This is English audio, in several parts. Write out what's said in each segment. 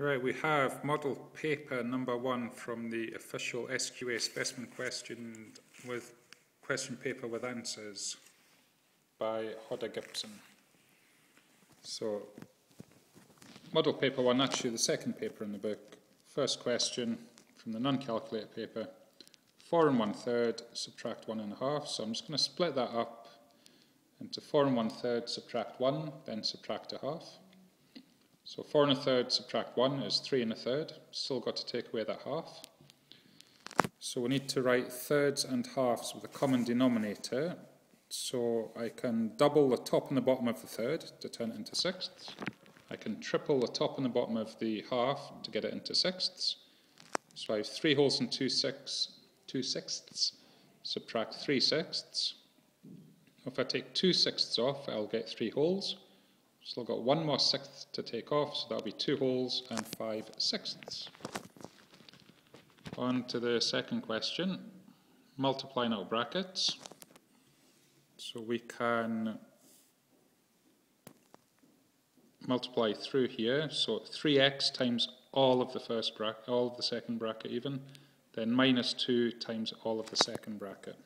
Right, we have model paper number one from the official SQA specimen question with question paper with answers by Hodder Gibson. So, model paper one, actually the second paper in the book. First question from the non-calculator paper. Four and one third, subtract one and a half. So I'm just going to split that up into four and one third, subtract one, then subtract a half. So 4 and a third subtract 1 is 3 and a third. Still got to take away that half. So we need to write thirds and halves with a common denominator. So I can double the top and the bottom of the third to turn it into sixths. I can triple the top and the bottom of the half to get it into sixths. So I have 3 wholes and 2, six, two sixths. Subtract 3 sixths. If I take 2 sixths off, I'll get 3 wholes. Still got one more sixth to take off, so that'll be two wholes and five sixths. On to the second question. Multiplying out brackets. So we can multiply through here. So 3x times all of the first bracket, all of the second bracket even, then minus 2 times all of the second bracket.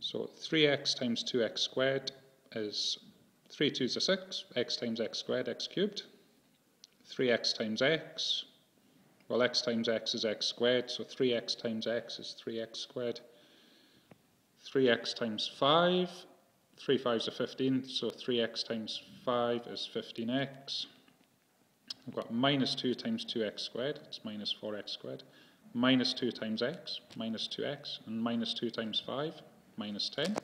So 3x times 2x squared is 3 2s are 6, x times x squared, x cubed. 3x times x, well x times x is x squared, so 3x times x is 3x squared. 3x times 5, 3 5s are 15, so 3x times 5 is 15x. I've got minus 2 times 2x squared, it's minus 4x squared. Minus 2 times x, minus 2x, and minus 2 times 5, minus 10.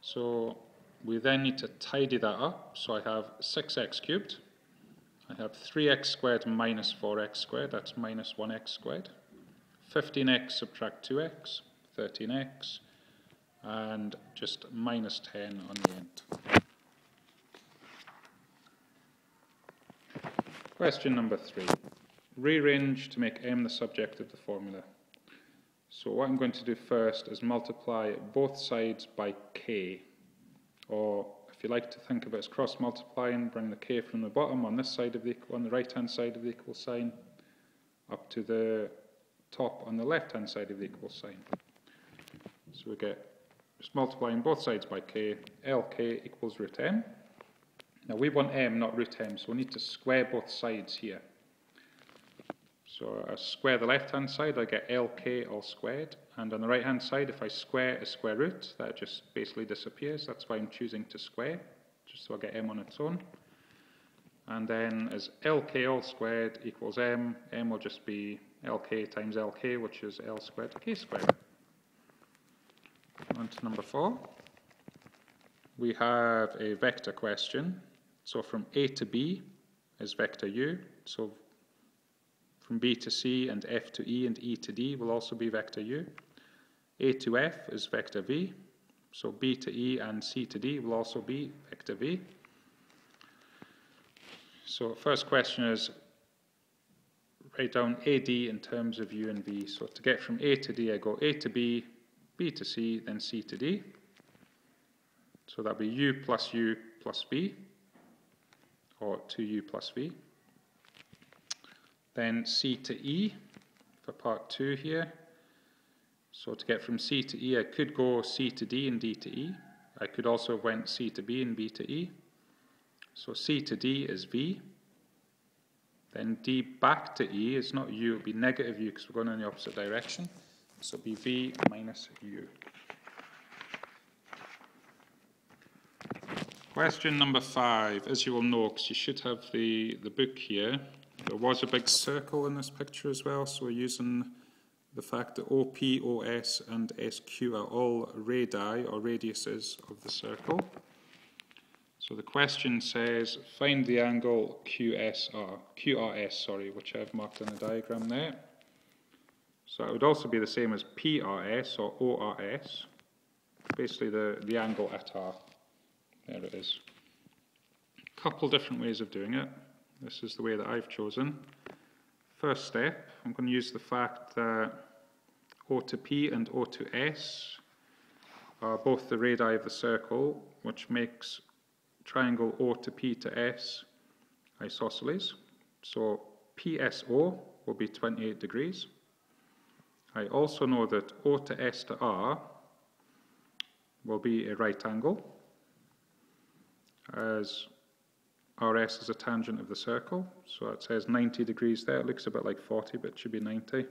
So we then need to tidy that up. So I have 6x cubed. I have 3x squared minus 4x squared. That's minus 1x squared. 15x subtract 2x, 13x. And just minus 10 on the end. Question number three. Rearrange to make m the subject of the formula. So what I'm going to do first is multiply both sides by k. Or if you like to think of it as cross multiplying, bring the k from the bottom on this side of the on the right hand side of the equal sign up to the top on the left hand side of the equal sign. So we get just multiplying both sides by k, lk equals root m. Now we want m, not root m, so we need to square both sides here. So I square the left-hand side, I get LK all squared. And on the right-hand side, if I square a square root, that just basically disappears. That's why I'm choosing to square, just so I get m on its own. And then as LK all squared equals m, m will just be LK times LK, which is L squared k squared. On to number four. We have a vector question. So from A to B is vector u. So from B to C and F to E and E to D will also be vector U. A to F is vector V. So B to E and C to D will also be vector V. So first question is write down AD in terms of U and V. So to get from A to D, I go A to B, B to C, then C to D. So that'll be U plus U plus V, or 2U plus V. Then C to E for part 2 here. So to get from C to E, I could go C to D and D to E. I could also have went C to B and B to E. So C to D is V. Then D back to E is not U, it will be negative U because we're going in the opposite direction. So it'll be V minus U. Question number five. As you will know, because you should have the, the book here, there was a big circle in this picture as well, so we're using the fact that OP, OS and SQ are all radii or radiuses of the circle. So the question says, find the angle QSR, QRS, sorry, which I've marked on the diagram there. So it would also be the same as PRS or ORS, basically the, the angle at R. There it is. A couple different ways of doing it. This is the way that I've chosen. First step, I'm going to use the fact that O to P and O to S are both the radii of the circle, which makes triangle O to P to S isosceles. So PSO will be 28 degrees. I also know that O to S to R will be a right angle, as RS is a tangent of the circle. So it says 90 degrees there. It looks a bit like 40, but it should be 90.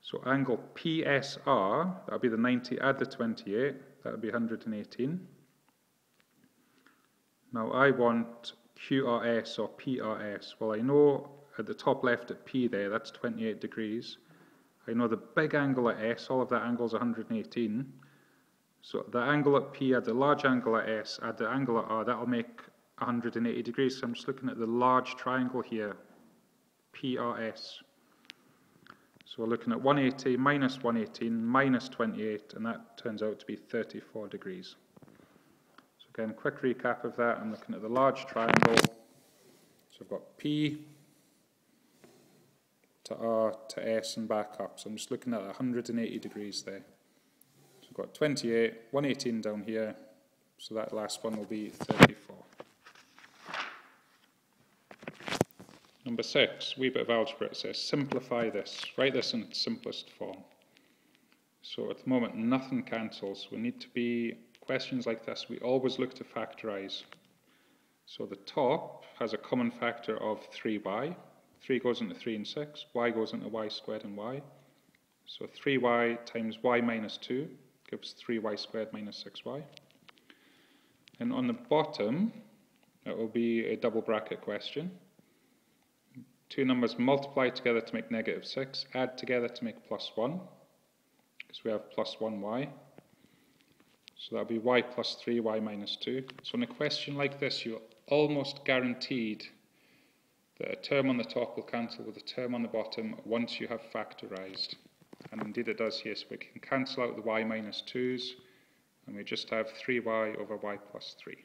So angle PSR, that'll be the 90, add the 28, that'll be 118. Now I want QRS or PRS. Well, I know at the top left at P there, that's 28 degrees. I know the big angle at S, all of that angle is 118. So the angle at P, add the large angle at S, add the angle at R, that'll make 180 degrees. So I'm just looking at the large triangle here, PRS. So we're looking at 180 minus 118 minus 28, and that turns out to be 34 degrees. So again, quick recap of that. I'm looking at the large triangle. So I've got P to R to S and back up. So I'm just looking at 180 degrees there. So I've got 28, 118 down here. So that last one will be 34. Number six, wee bit of algebra. It says simplify this. Write this in its simplest form. So at the moment, nothing cancels. We need to be, questions like this, we always look to factorize. So the top has a common factor of 3y. 3 goes into 3 and 6. y goes into y squared and y. So 3y times y minus 2 gives 3y squared minus 6y. And on the bottom, it will be a double bracket question. Two numbers multiply together to make negative 6, add together to make plus 1, because we have plus 1y. So that'll be y plus 3, y minus 2. So in a question like this, you're almost guaranteed that a term on the top will cancel with a term on the bottom once you have factorized. And indeed it does here, so we can cancel out the y minus 2's, and we just have 3y over y plus 3.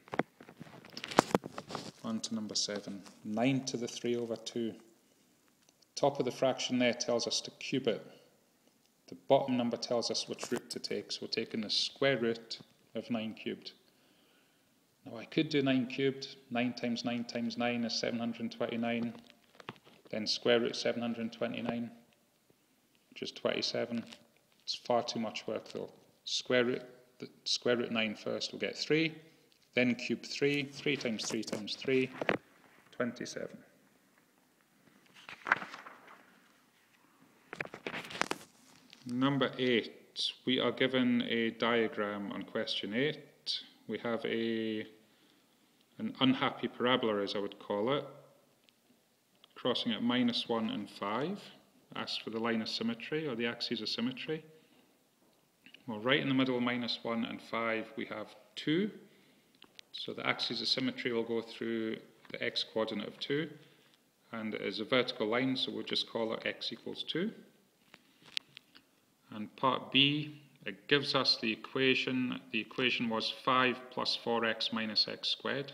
On to number 7. 9 to the 3 over 2. Top of the fraction there tells us to cube it. The bottom number tells us which root to take, so we're taking the square root of 9 cubed. Now I could do 9 cubed, 9 times 9 times 9 is 729, then square root 729, which is 27. It's far too much work though. Square root, the square root 9 first, we'll get 3, then cube 3, 3 times 3 times 3, 27. Number eight, we are given a diagram on question eight. We have a an unhappy parabola, as I would call it, crossing at minus one and five. Asked for the line of symmetry or the axes of symmetry. Well, right in the middle, of minus one and five, we have two. So the axis of symmetry will go through the x coordinate of two, and it is a vertical line, so we'll just call it x equals two. And part B, it gives us the equation. The equation was 5 plus 4x minus x squared.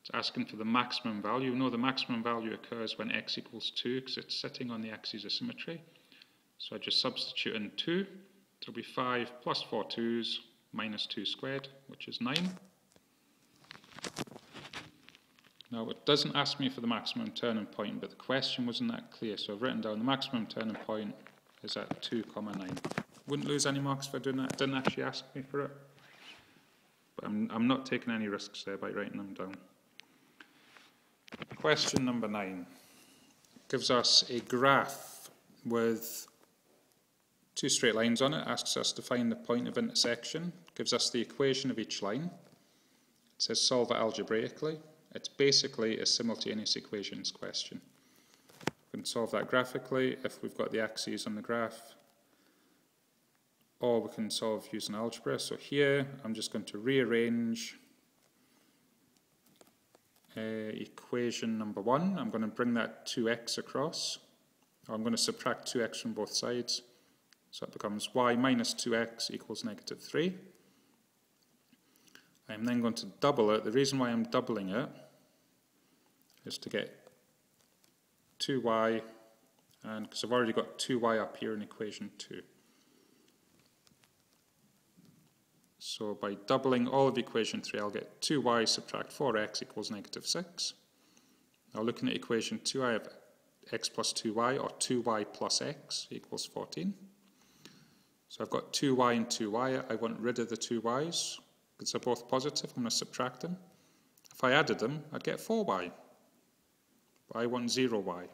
It's asking for the maximum value. Know the maximum value occurs when x equals 2 because it's sitting on the axis of symmetry. So I just substitute in 2. It'll be 5 plus 4 2's minus 2 squared, which is 9. Now it doesn't ask me for the maximum turning point, but the question wasn't that clear, so I've written down the maximum turning point is at 2 comma 9. Wouldn't lose any marks for doing that. It didn't actually ask me for it. But I'm, I'm not taking any risks there by writing them down. Question number 9 gives us a graph with two straight lines on it, asks us to find the point of intersection, gives us the equation of each line. It says solve it algebraically. It's basically a simultaneous equations question. Solve that graphically if we've got the axes on the graph, or we can solve using algebra. So here, I'm just going to rearrange uh, equation number one. I'm going to bring that 2x across. I'm going to subtract 2x from both sides. So it becomes y minus 2x equals negative 3. I'm then going to double it. The reason why I'm doubling it is to get 2y, and because I've already got 2y up here in equation 2. So by doubling all of equation 3, I'll get 2y subtract 4x equals negative 6. Now looking at equation 2, I have x plus 2y, or 2y plus x equals 14. So I've got 2y and 2y. I want rid of the two y's, because they're both positive. I'm going to subtract them. If I added them, I'd get 4y. But I want 0y.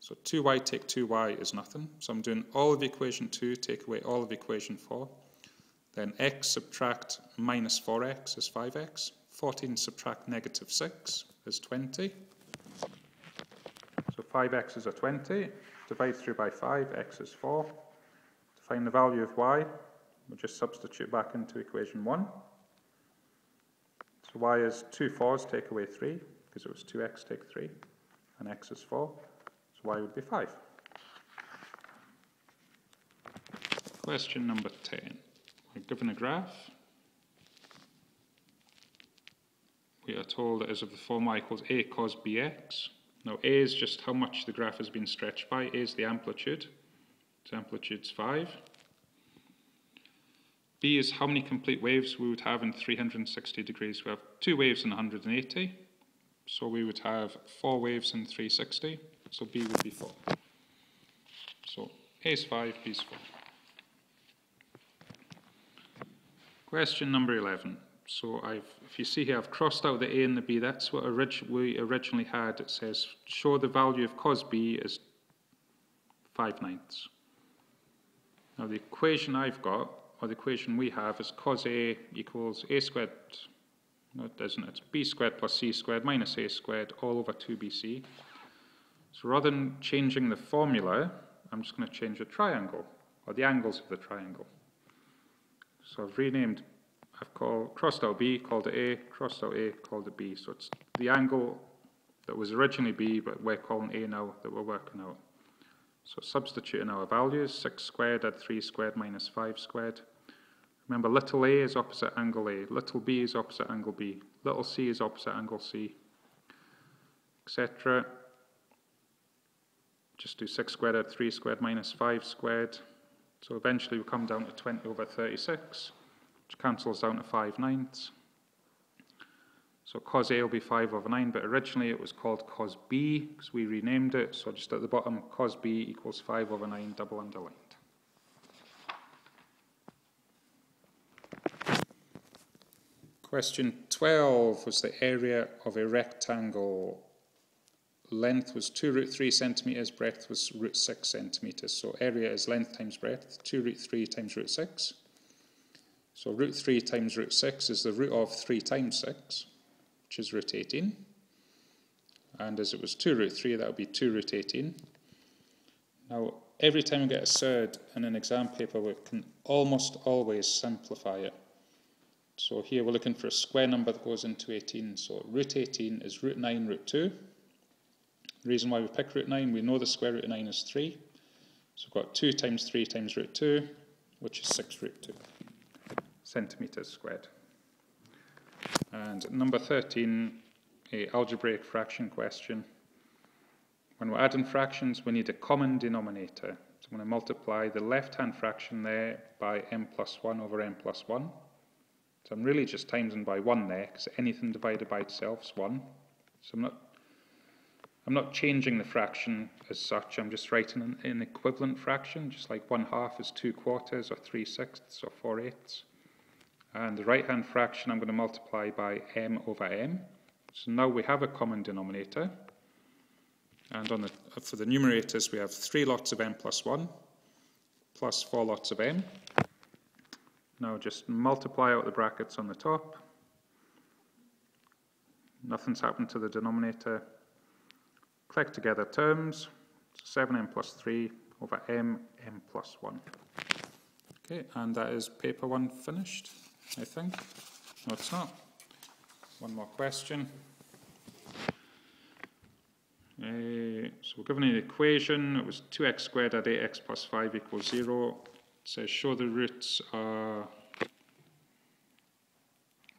So 2y take 2y is nothing. So I'm doing all of equation 2, take away all of equation 4. Then x subtract minus 4x is 5x. 14 subtract negative 6 is 20. So 5x is a 20. Divide through by 5, x is 4. To find the value of y, we'll just substitute back into equation 1. So y is 2 4's take away 3, because it was 2x take 3, and x is 4 so y would be 5. Question number 10. We're given a graph. We are told that as of the form y equals a cos bx. Now a is just how much the graph has been stretched by. A is the amplitude. Its amplitude's 5. B is how many complete waves we would have in 360 degrees. We have two waves in 180. So we would have four waves in 360. So B would be 4. So A is 5, B is 4. Question number 11. So I've, if you see here, I've crossed out the A and the B. That's what orig we originally had. It says, show the value of cos B is 5 ninths. Now the equation I've got, or the equation we have, is cos A equals A squared, no it doesn't, it's B squared plus C squared minus A squared all over 2BC. So rather than changing the formula, I'm just going to change the triangle, or the angles of the triangle. So I've renamed, I've called, crossed out B, called it A, crossed out A, called it B. So it's the angle that was originally B, but we're calling A now that we're working out. So substituting our values, 6 squared add 3 squared minus 5 squared. Remember, little a is opposite angle A, little b is opposite angle B, little c is opposite angle C, etc just do 6 squared add 3 squared minus 5 squared. So eventually we come down to 20 over 36, which cancels down to 5 ninths. So cos A will be 5 over 9, but originally it was called cos B because we renamed it. So just at the bottom, cos B equals 5 over 9, double underlined. Question 12 was the area of a rectangle length was 2 root 3 centimetres, breadth was root 6 centimetres. So area is length times breadth, 2 root 3 times root 6. So root 3 times root 6 is the root of 3 times 6, which is root 18. And as it was 2 root 3, that would be 2 root 18. Now, every time we get a surd in an exam paper, we can almost always simplify it. So here we're looking for a square number that goes into 18. So root 18 is root 9 root 2. The reason why we pick root 9, we know the square root of 9 is 3. So we've got 2 times 3 times root 2, which is 6 root 2 centimetres squared. And number 13, a algebraic fraction question. When we're adding fractions, we need a common denominator. So I'm going to multiply the left-hand fraction there by m plus 1 over m plus 1. So I'm really just timesing by 1 there, because anything divided by itself is 1. So I'm not I'm not changing the fraction as such, I'm just writing an, an equivalent fraction, just like 1 half is 2 quarters, or 3 sixths, or 4 eighths. And the right hand fraction I'm going to multiply by m over m. So now we have a common denominator. And on the, for the numerators, we have 3 lots of m plus 1, plus 4 lots of m. Now just multiply out the brackets on the top. Nothing's happened to the denominator. Collect together terms, 7m plus 3 over m, m plus 1. Okay, and that is paper 1 finished, I think. No, it's not. One more question. Uh, so we're given an equation, it was 2x squared add 8x plus 5 equals 0. Says show the roots are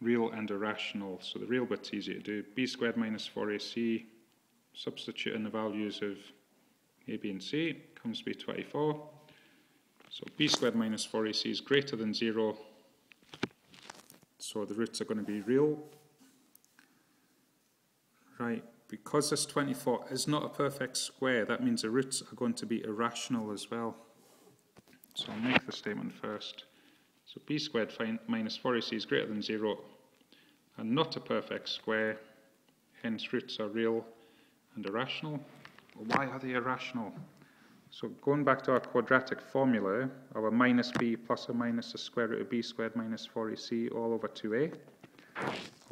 real and irrational. So the real bit's easy to do. b squared minus 4ac substitute in the values of a, b, and c, comes to be 24. So b squared minus 4ac is greater than 0, so the roots are going to be real. Right, because this 24 is not a perfect square, that means the roots are going to be irrational as well. So I'll make the statement first. So b squared minus 4ac is greater than 0 and not a perfect square, hence roots are real and irrational. Why are they irrational? So going back to our quadratic formula, our minus b plus or minus the square root of b squared minus 4ac all over 2a,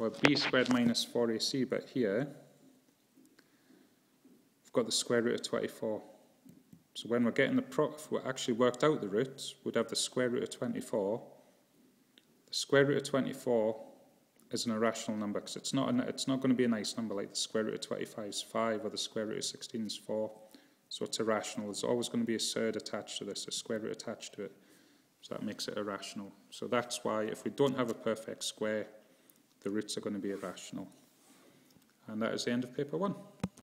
or b squared minus 4ac, but here we've got the square root of 24. So when we're getting the pro, if we actually worked out the roots, we'd have the square root of 24. The square root of 24 is an irrational number because it's not, an, it's not going to be a nice number like the square root of 25 is 5 or the square root of 16 is 4. So it's irrational. There's always going to be a surd attached to this, a square root attached to it. So that makes it irrational. So that's why if we don't have a perfect square, the roots are going to be irrational. And that is the end of paper one.